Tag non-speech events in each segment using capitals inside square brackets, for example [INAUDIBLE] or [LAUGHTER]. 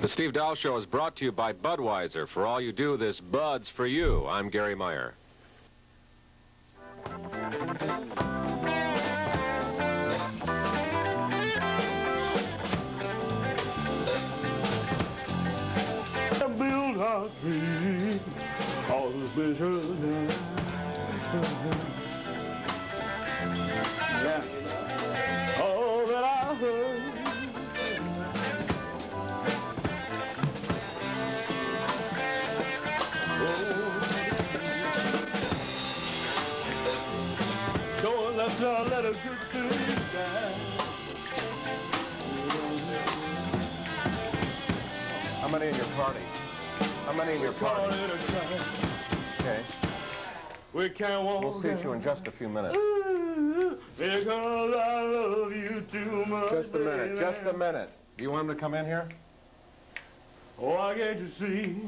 The Steve Dahl Show is brought to you by Budweiser. For all you do, this Bud's for you. I'm Garry Meier. build our dream, all the Don't let's not let it get to you down. How many in your party? How many in your party? Okay. We can't walk We'll see you in just a few minutes. Because I love you too much. Just a minute, baby. just a minute. Do you want him to come in here? Oh, Why can't you see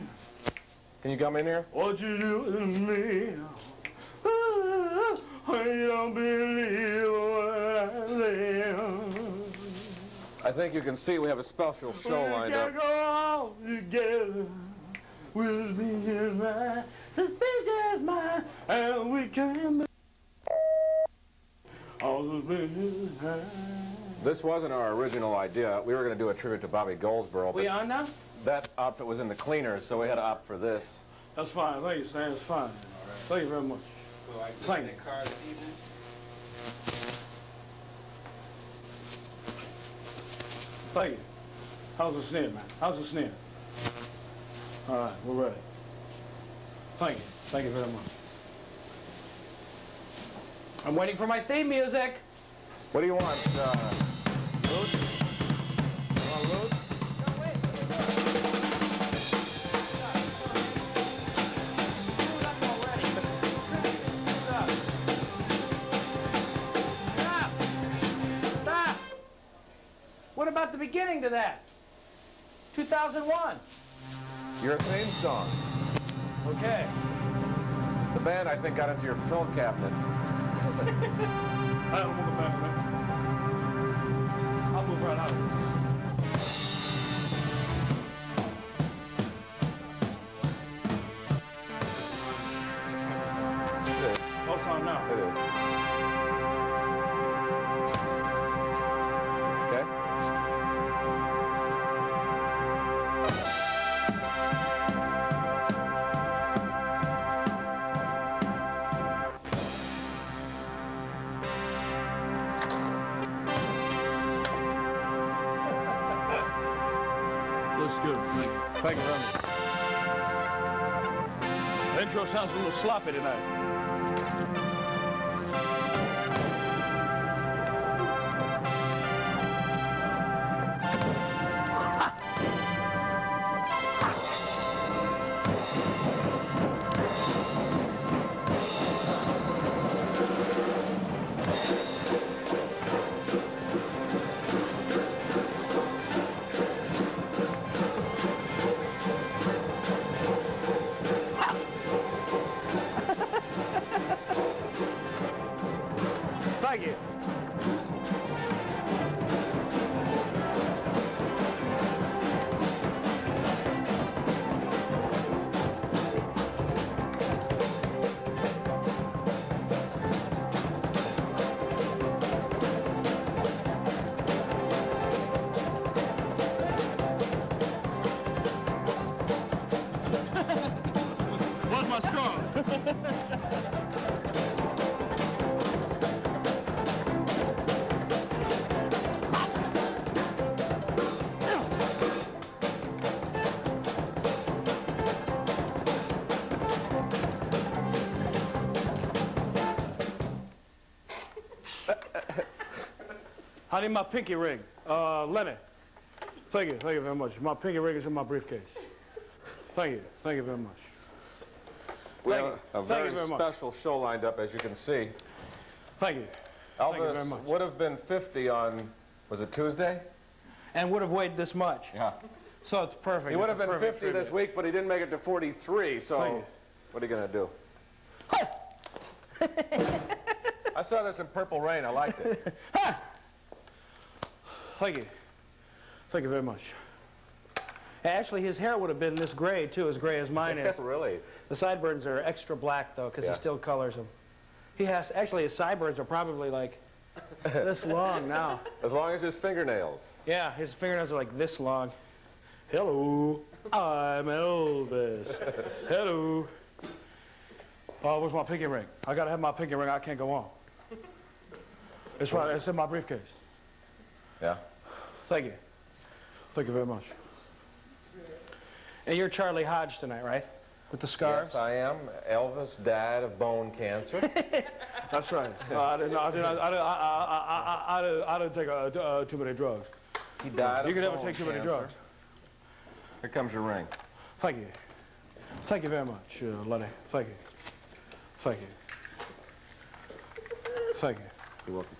Can you come in here? what you do to me? I don't believe I think you can see we have a special show lined up. go on together with me in my suspicious mind, and we can't be all suspicious. This wasn't our original idea. We were going to do a tribute to Bobby Goldsboro, We but on now? that outfit was in the cleaners, so we had to opt for this. That's fine. Thank you, Stan. It's fine. Thank you very much. So I can Thank get you. in the car this evening? Thank you. How's the snare, man? How's the snare? All right, we're ready. Thank you. Thank you very much. I'm waiting for my theme music. What do you want, uh, What about the beginning to that? 2001. Your theme song. Okay. The band, I think, got into your film cabinet. [LAUGHS] I don't move back, man. I'll move right out. Good. Thank you. Thank you very much. The intro sounds a little sloppy tonight. I need my pinky ring. Uh, Lenny. Thank you. Thank you very much. My pinky ring is in my briefcase. Thank you. Thank you very much. We Thank have you. a, a Thank very, you very much. special show lined up, as you can see. Thank you. you Elvis much. would have been 50 on, was it Tuesday? And would have weighed this much. Yeah. So it's perfect. He would It's have been perfect 50 this week, but he didn't make it to 43, so what are you going to do? [LAUGHS] I saw this in Purple Rain. I liked it. [LAUGHS] Thank you. Thank you very much. Actually, his hair would have been this gray, too, as gray as mine [LAUGHS] is. really? The sideburns are extra black, though, because Yeah. he still colors them. He has, actually, his sideburns are probably like [LAUGHS] this long now. As long as his fingernails. Yeah, his fingernails are like this long. Hello, I'm Elvis. [LAUGHS] Hello. Oh, where's my pinky ring? I gotta have my pinky ring. I can't go on. It's right. It's in my briefcase. Yeah. Thank you. Thank you very much. And you're Charlie Hodge tonight, right? With the scars? Yes, I am. Elvis died of bone cancer. [LAUGHS] That's right. [LAUGHS] Uh, I didn't. I didn't. I didn't. I, I, I, I, I didn't, I didn't take uh, uh, too many drugs. He died You of can never bone take too many drugs. Here comes your ring. Thank you. Thank you very much, uh, Lenny. Thank you. Thank you. Thank you. You're welcome.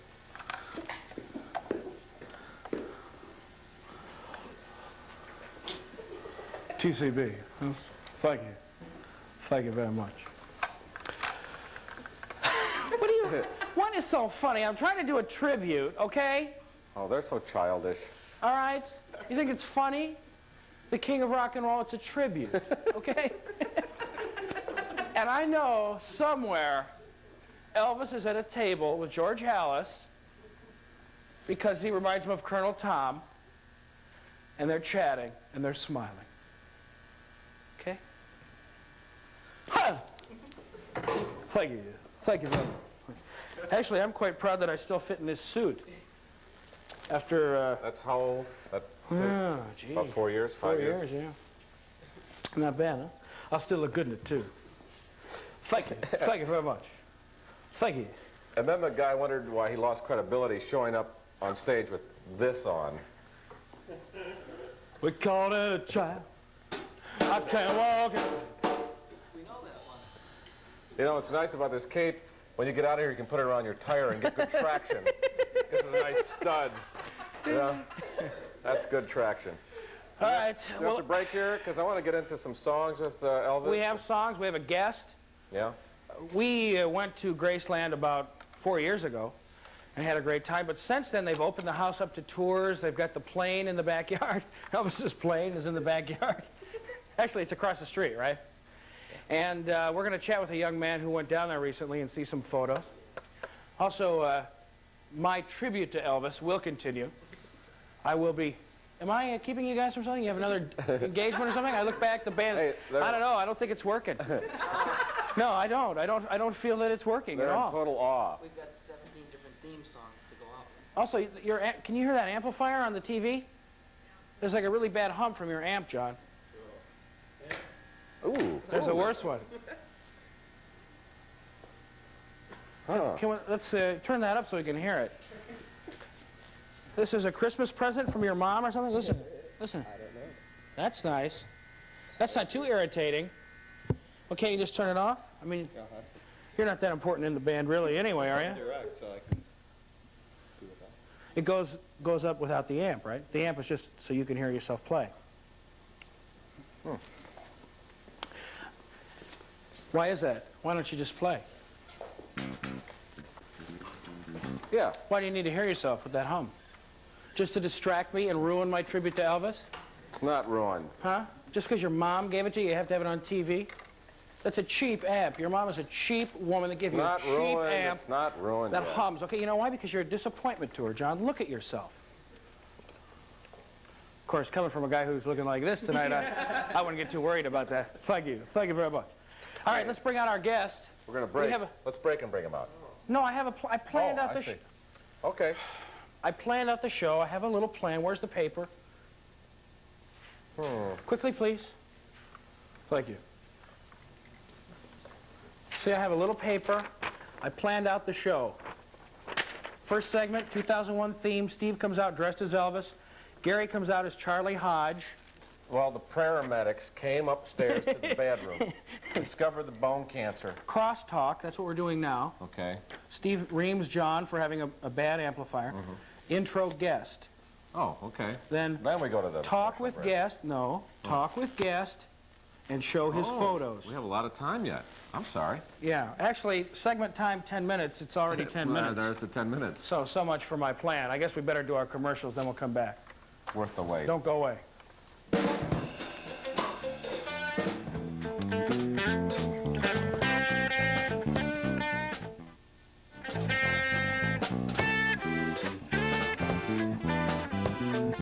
TCB. huh? Thank you. Thank you very much. What do you? One is so funny? I'm trying to do a tribute, okay? Oh, they're so childish. All right? You think it's funny? The king of rock and roll, it's a tribute, [LAUGHS] okay? [LAUGHS] and I know somewhere Elvis is at a table with George Halas because he reminds him of Colonel Tom, and they're chatting and they're smiling. Okay? Huh. [LAUGHS] Thank you. Thank you very much. Actually, I'm quite proud that I still fit in this suit. After uh, That's how old? That's Oh, gee. about four years, Four five years. years, yeah. Not bad, huh? I'll still look good in it, too. Thank you. [LAUGHS] Thank you very much. Thank you. And then the guy wondered why he lost credibility showing up on stage with this on. We called it a child. I can't walk it. You know, what's nice about this cape, when you get out of here, you can put it around your tire and get good [LAUGHS] traction. Because of the nice studs. You know? That's good traction. All right. Do you have Well, to break here? Because I want to get into some songs with uh, Elvis. we have songs. We have a guest. Yeah? We uh, went to Graceland about four years ago and had a great time. But since then, they've opened the house up to tours. They've got the plane in the backyard. [LAUGHS] Elvis's plane is in the backyard. [LAUGHS] Actually, it's across the street, right? And uh, we're going to chat with a young man who went down there recently and see some photos. Also, uh, my tribute to Elvis will continue. I will be. Am I uh, keeping you guys from something? You have another [LAUGHS] engagement or something? I look back, the band's. Hey, I don't know. I don't think it's working. [LAUGHS] no, I don't. I don't. I don't feel that it's working They're at in total awe. We've got 17 different theme songs to go out. with. Also, your can you hear that amplifier on the TV? There's like a really bad hum from your amp, John. There's a worse one. Huh. Can we, let's uh, turn that up so we can hear it. This is a Christmas present from your mom or something? Listen, listen. I don't know. That's nice. That's not too irritating. Well, can't you just turn it off? I mean, you're not that important in the band really anyway, are you? direct, so I can do. It goes, goes up without the amp, right? The amp is just so you can hear yourself play. Why is that? Why don't you just play? Yeah. Why do you need to hear yourself with that hum? Just to distract me and ruin my tribute to Elvis? It's not ruined. Huh? Just because your mom gave it to you, you have to have it on TV? That's a cheap amp. Your mom is a cheap woman that It's gives you a cheap ruined. amp It's not ruined. that yet. hums. Okay, you know why? Because you're a disappointment to her, John. Look at yourself. Of course, coming from a guy who's looking like this tonight, I, I wouldn't get too worried about that. Thank you. Thank you very much. All right, let's bring out our guest. We're going to break. have a- Let's break and bring him out. No, I have a. Pl- I planned oh, out I the. see. Okay. I planned out the show. I have a little plan. Where's the paper? Hmm. Quickly, please. Thank you. See, I have a little paper. I planned out the show. First segment, 2001 theme. Steve comes out dressed as Elvis. Garry comes out as Charlie Hodge. Well, the paramedics came upstairs to the [LAUGHS] bedroom, discovered the bone cancer. Crosstalk, that's what we're doing now. Okay. Steve reams John for having a, a bad amplifier. Mm -hmm. Intro guest. Oh, okay. Then Then we go to the talk with break. guest. No, talk with guest and show his Oh, photos. We have a lot of time yet. I'm sorry. Yeah, actually, segment time 10 minutes. It's already 10 [LAUGHS] There- minutes. There's the 10 minutes. So, so much for my plan. I guess we better do our commercials, then we'll come back. Worth the wait. Don't go away.